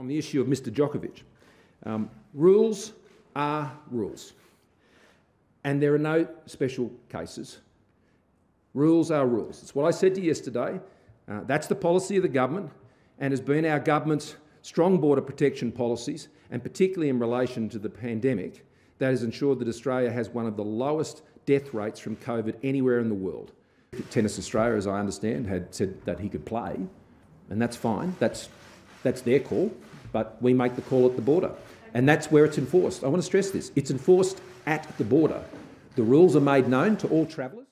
on the issue of Mr Djokovic. Um, rules are rules. And there are no special cases. Rules are rules. It's what I said to you yesterday. Uh, that's the policy of the government and has been our government's strong border protection policies, and particularly in relation to the pandemic, that has ensured that Australia has one of the lowest death rates from COVID anywhere in the world. Tennis Australia, as I understand, had said that he could play, and that's fine. That's, that's their call, but we make the call at the border. And that's where it's enforced. I want to stress this it's enforced at the border. The rules are made known to all travellers.